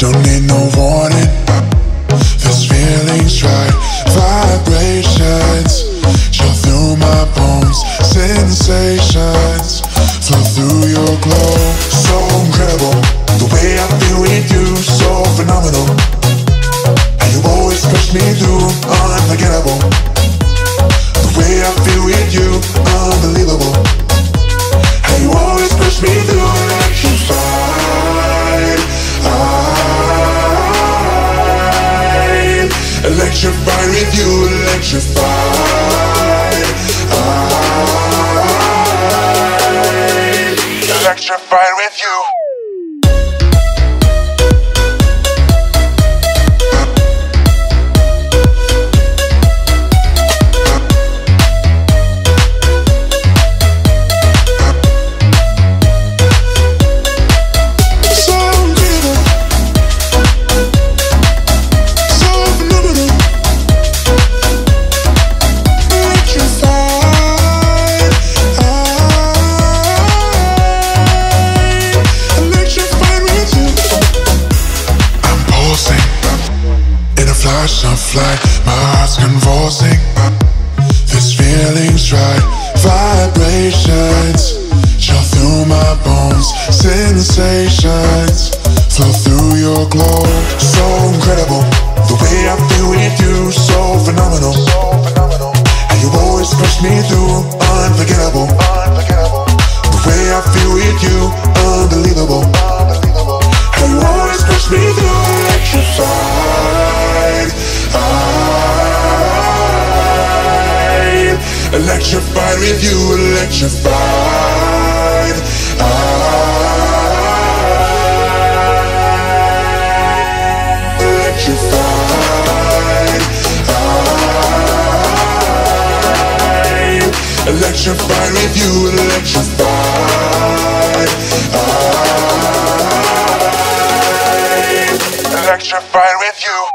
Don't need no warning. This feeling's right. Vibrations chill through my bones. Sensations flow through your glow. So incredible. The way I feel with you, so phenomenal. And you always push me through, unforgettable. The way I feel with you, unbelievable. Electrified with you, electrified. I'm ah. electrified with you. In a flash of light. My heart's convulsing. This feeling's right. Vibrations chill through my bones. Sensations flow through your glow. So incredible. The way I feel with you, so phenomenal. And you always push me through, unforgettable. The way I feel with you, unbelievable. And you always push me through, Electrified with you, electrified. Ah, electrified. Electrified with you, electrified. I, ah, electrified with you.